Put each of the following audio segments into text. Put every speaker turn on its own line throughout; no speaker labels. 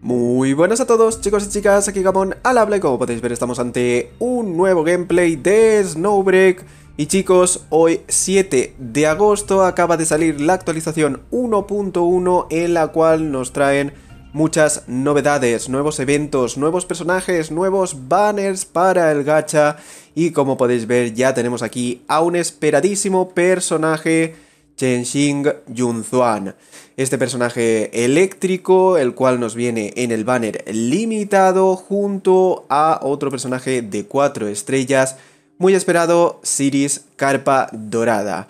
Muy buenas a todos chicos y chicas, aquí Gamon al habla y como podéis ver estamos ante un nuevo gameplay de Snowbreak. Y chicos, hoy 7 de agosto acaba de salir la actualización 1.1 en la cual nos traen muchas novedades, nuevos eventos, nuevos personajes, nuevos banners para el gacha. Y como podéis ver ya tenemos aquí a un esperadísimo personaje Chenxing Yunzuan. Este personaje eléctrico, el cual nos viene en el banner limitado, junto a otro personaje de 4 estrellas, muy esperado, Siris Carpa Dorada.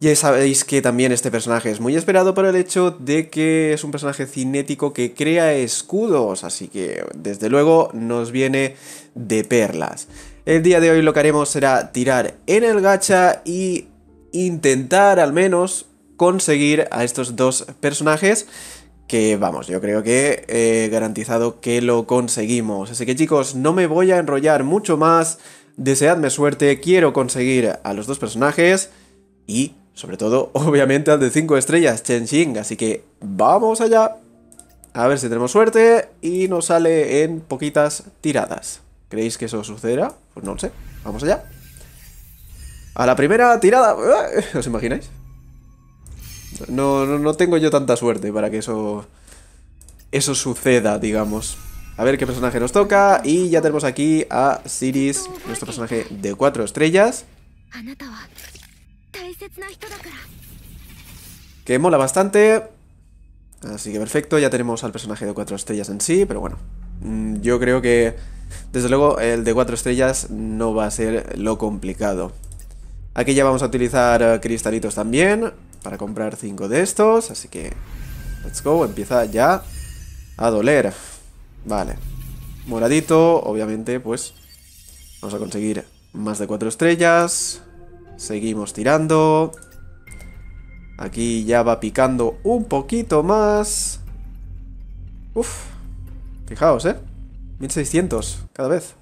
Ya sabéis que también este personaje es muy esperado por el hecho de que es un personaje cinético que crea escudos, así que desde luego nos viene de perlas. El día de hoy lo que haremos será tirar en el gacha y intentar al menos conseguir a estos dos personajes que vamos, yo creo que he garantizado que lo conseguimos. Así que chicos, no me voy a enrollar mucho más, deseadme suerte, quiero conseguir a los dos personajes y sobre todo, obviamente al de 5 estrellas, Chen Xing, así que vamos allá. A ver si tenemos suerte y nos sale en poquitas tiradas. ¿Creéis que eso sucederá? Pues no lo sé. Vamos allá. A la primera tirada... ¿Os imagináis? No, no, tengo yo tanta suerte para que eso... Eso suceda, digamos. A ver qué personaje nos toca. Y ya tenemos aquí a Siris, nuestro personaje de 4 estrellas. Que mola bastante. Así que perfecto, ya tenemos al personaje de 4 estrellas en sí, pero bueno. Mm, yo creo que, desde luego, el de 4 estrellas no va a ser lo complicado. Aquí ya vamos a utilizar eh, cristalitos también para comprar 5 de estos, así que let's go, empieza ya a doler. Vale, moradito, obviamente, pues vamos a conseguir más de 4 estrellas. Seguimos tirando. Aquí ya va picando un poquito más. Uf, fijaos, ¿eh? 1600 cada vez.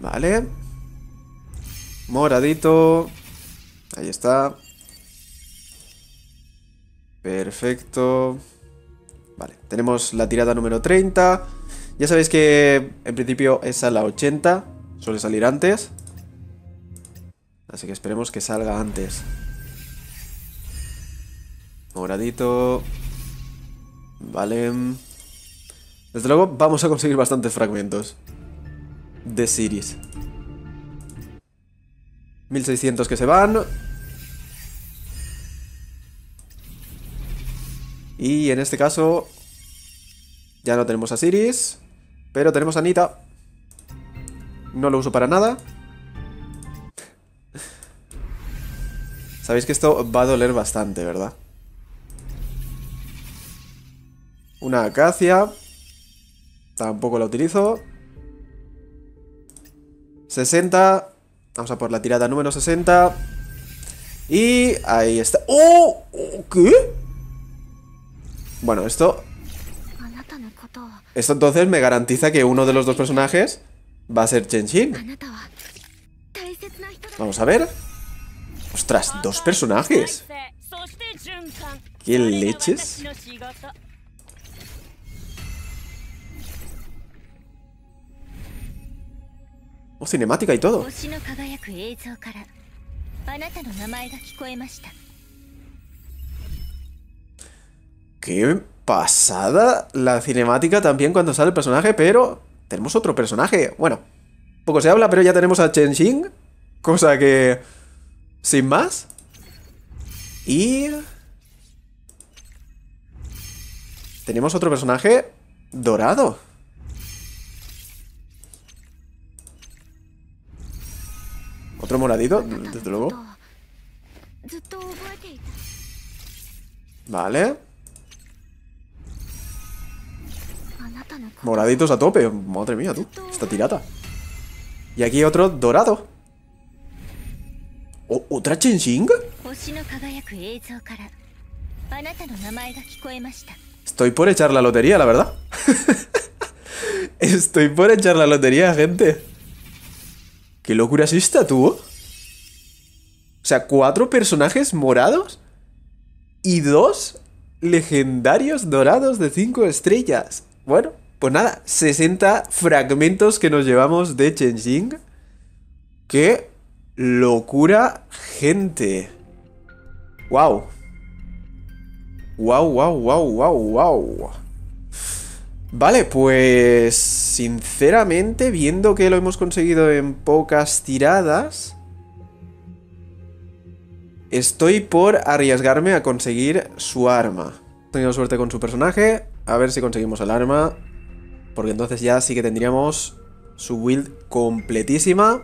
Vale. Moradito. Ahí está. Perfecto. Vale, tenemos la tirada número 30. Ya sabéis que en principio es a la 80. Suele salir antes. Así que esperemos que salga antes. Moradito. Vale. Desde luego vamos a conseguir bastantes fragmentos de Siris. 1600 que se van. Y en este caso ya no tenemos a Siris, pero tenemos a Anita. No lo uso para nada. Sabéis que esto va a doler bastante, ¿verdad? Una acacia. Tampoco la utilizo. 60. Vamos a por la tirada número 60. Y ahí está. ¡Oh! ¿Qué? Bueno, esto... Esto entonces me garantiza que uno de los dos personajes va a ser Chenshin. Vamos a ver. ¡Ostras! ¡Dos personajes! ¿Qué leches? O cinemática y todo. Qué pasada la cinemática también cuando sale el personaje, pero tenemos otro personaje. Bueno, poco se habla, pero ya tenemos a Chen Xing, cosa que... Sin más. Y... Tenemos otro personaje dorado. Otro moradito, desde luego. Vale. Moraditos a tope. Madre mía, tú. Esta tirata. Y aquí otro dorado. ¿Otra Chensing? Estoy por echar la lotería, la verdad. Estoy por echar la lotería, gente. ¿Qué locura es esta, tú? O sea, cuatro personajes morados y dos legendarios dorados de 5 estrellas. Bueno, pues nada, 60 fragmentos que nos llevamos de Chenxing. ¡Qué locura, gente! ¡Wow! ¡Wow, wow, wow, wow, wow! Vale, pues sinceramente, viendo que lo hemos conseguido en pocas tiradas, estoy por arriesgarme a conseguir su arma. He tenido suerte con su personaje, a ver si conseguimos el arma, porque entonces ya sí que tendríamos su build completísima.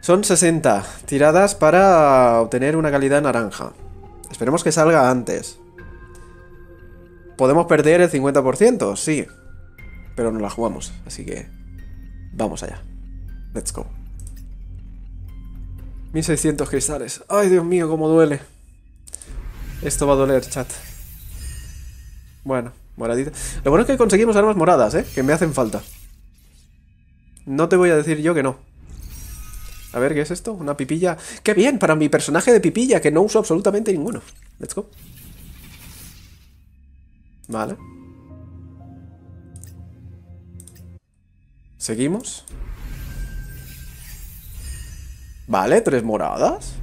Son 60 tiradas para obtener una calidad naranja. Esperemos que salga antes. ¿Podemos perder el 50%? Sí. Pero no la jugamos, así que... Vamos allá. Let's go. 1600 cristales. Ay, Dios mío, cómo duele. Esto va a doler, chat. Bueno, moradita. Lo bueno es que conseguimos armas moradas, ¿eh? Que me hacen falta. No te voy a decir yo que no. A ver, ¿qué es esto? Una pipilla. ¡Qué bien! Para mi personaje de pipilla, que no uso absolutamente ninguno. Let's go. Vale. Seguimos. Vale, tres moradas.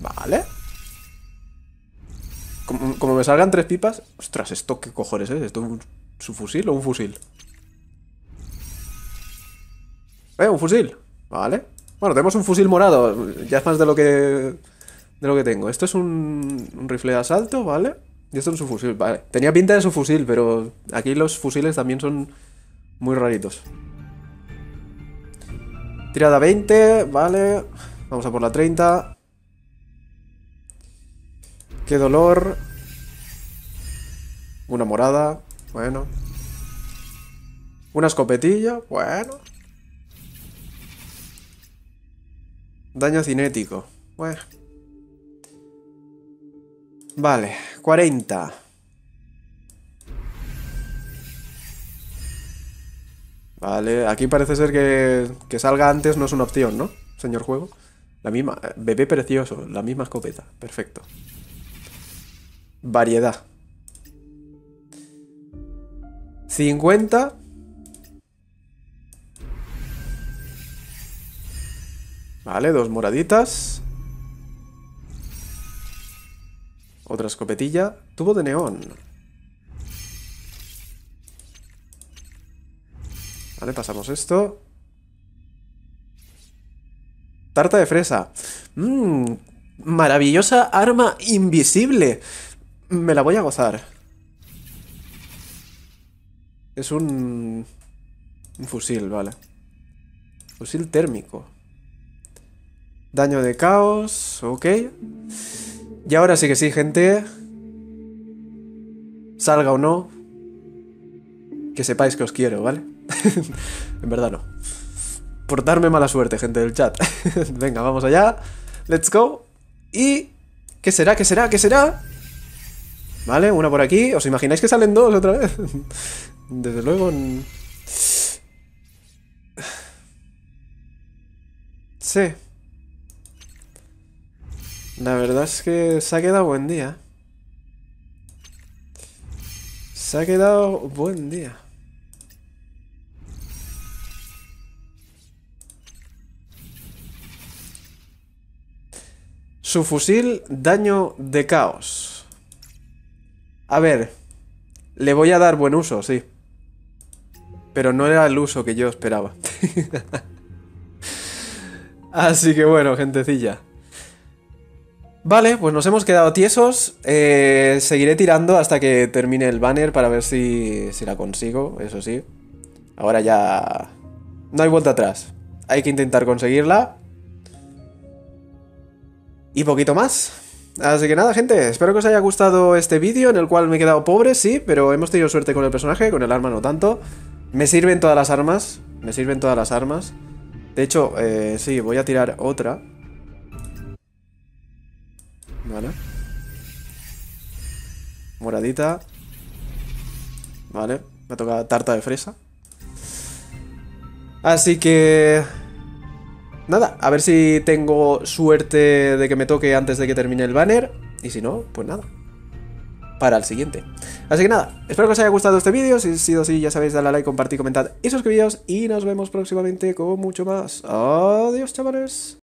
Vale. Como, me salgan tres pipas... Ostras, ¿esto qué cojones es? ¿Esto es un, su fusil o un fusil? Eh, un fusil. Vale. Bueno, tenemos un fusil morado. Ya es más de lo que... De lo que tengo. Esto es un, un rifle de asalto, ¿vale? Y esto es su fusil, vale. Tenía pinta de su fusil, pero aquí los fusiles también son muy raritos. Tirada 20, vale. Vamos a por la 30. Qué dolor. Una morada, bueno. Una escopetilla, bueno. Daño cinético, bueno. Vale, 40. Vale, aquí parece ser que, que salga antes no es una opción, ¿no? Señor juego. La misma, bebé precioso, la misma escopeta. Perfecto. Variedad. 50. Vale, dos moraditas. Escopetilla. Tubo de neón. Vale, pasamos esto. Tarta de fresa. Mmm, maravillosa arma invisible. Me la voy a gozar. Es un... Un fusil, vale. Fusil térmico. Daño de caos, ok. Y ahora sí que sí, gente. Salga o no. Que sepáis que os quiero, ¿vale? en verdad no. Por darme mala suerte, gente del chat. Venga, vamos allá. Let's go. Y... ¿Qué será? ¿Qué será? ¿Qué será? Vale, una por aquí. ¿Os imagináis que salen dos otra vez? Desde luego... Sí. La verdad es que se ha quedado buen día. Se ha quedado buen día. Su fusil, daño de caos. A ver, le voy a dar buen uso, sí. Pero no era el uso que yo esperaba. Así que bueno, gentecilla. Vale, pues nos hemos quedado tiesos. Eh, seguiré tirando hasta que termine el banner para ver si, si la consigo, eso sí. Ahora ya... No hay vuelta atrás. Hay que intentar conseguirla. Y poquito más. Así que nada, gente, espero que os haya gustado este vídeo en el cual me he quedado pobre, sí, pero hemos tenido suerte con el personaje, con el arma no tanto. Me sirven todas las armas, me sirven todas las armas. De hecho, eh, sí, voy a tirar otra. Vale. Moradita. Vale. Me toca tarta de fresa. Así que... Nada, a ver si tengo suerte de que me toque antes de que termine el banner. Y si no, pues nada. Para el siguiente. Así que nada, espero que os haya gustado este vídeo. Si ha sido así, ya sabéis, dale a like, compartir, comentad y suscribíos. Y nos vemos próximamente con mucho más. Adiós, chavales.